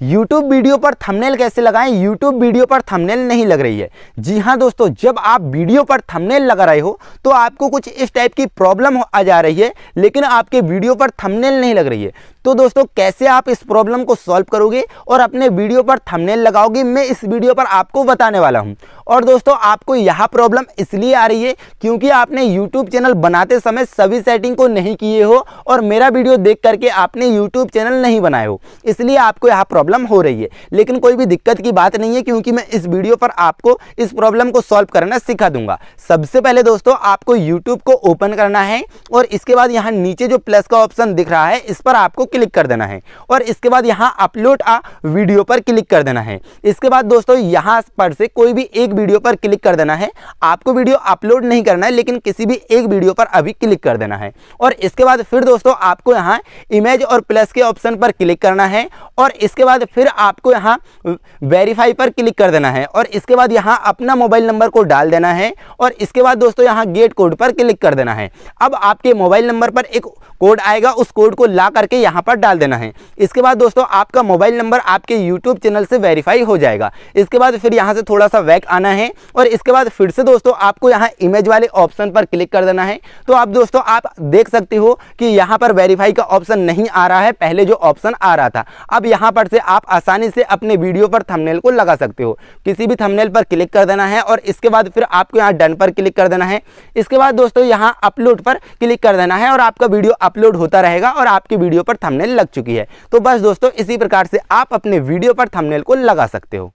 YouTube video पर thumbnail कैसे लगाएँ? YouTube वीडियो पर थंबनेल नहीं लग रही है। जी हाँ दोस्तों, जब आप वीडियो पर थंबनेल लगा रहे हो तो आपको कुछ इस टाइप की प्रॉब्लम आ जा रही है, लेकिन आपके वीडियो पर थंबनेल नहीं लग रही है। तो दोस्तों, कैसे आप इस प्रॉब्लम को सॉल्व करोगे और अपने वीडियो पर थंबनेल लगाओगे, मैं इस वीडियो पर आपको बताने वाला हूँ। और दोस्तों, आपको यह प्रॉब्लम इसलिए आ रही है क्योंकि आपने यूट्यूब चैनल बनाते समय सभी सेटिंग को नहीं किए हो और मेरा वीडियो देख करके आपने यूट्यूब चैनल नहीं बनाए हो। इसलिए आपको यह प्रॉब्लम हो रही है। लेकिन कोई भी दिक्कत की बात नहीं है क्योंकि मैं इस वीडियो पर आपको इस प्रॉब्लम को सॉल्व करना सिखा दूँगा। सबसे पहले दोस्तों, आपको यूट्यूब को ओपन करना है और इसके बाद यहाँ नीचे जो प्लस का ऑप्शन दिख रहा है, इस पर आपको क्लिक कर देना है। और इसके बाद यहाँ अपलोड आ वीडियो पर क्लिक कर देना है। इसके बाद दोस्तों यहाँ पर से कोई भी एक वीडियो पर क्लिक कर देना है। आपको वीडियो अपलोड नहीं करना है, लेकिन किसी भी एक वीडियो पर अभी क्लिक कर देना है। और इसके बाद फिर दोस्तों आपको यहाँ इमेज और प्लस के ऑप्शन पर क्लिक करना है। और इसके बाद फिर आपको यहाँ वेरीफाई पर क्लिक कर देना है। और इसके बाद यहाँ अपना मोबाइल नंबर को डाल देना है। और इसके बाद दोस्तों यहाँ गेट कोड पर क्लिक कर देना है। अब आपके मोबाइल नंबर पर एक कोड आएगा, उस कोड को ला करके यहाँ पर डाल देना है। इसके बाद दोस्तों, आपका मोबाइल नंबर आपके यूट्यूब चैनल से वेरीफाई हो जाएगा। इसके बाद फिर यहाँ से थोड़ा सा वैक आना है और इसके बाद फिर से दोस्तों, आपको यहाँ इमेज वाले ऑप्शन पर क्लिक कर देना है। तो आप दोस्तों, आप देख सकते हो कि यहाँ पर वेरीफाई का ऑप्शन नहीं आ रहा है, पहले जो ऑप्शन आ रहा था। अब यहाँ पर से आप आसानी से अपने वीडियो पर थंबनेल को लगा सकते हो। किसी भी थंबनेल पर क्लिक कर देना है और इसके बाद फिर आपको यहाँ डन पर क्लिक कर देना है। इसके बाद दोस्तों, यहाँ अपलोड पर क्लिक कर देना है और आपका वीडियो अपलोड होता रहेगा और आपकी वीडियो पर थंबनेल लग चुकी है। तो बस दोस्तों, इसी प्रकार से आप अपने वीडियो पर थंबनेल को लगा सकते हो।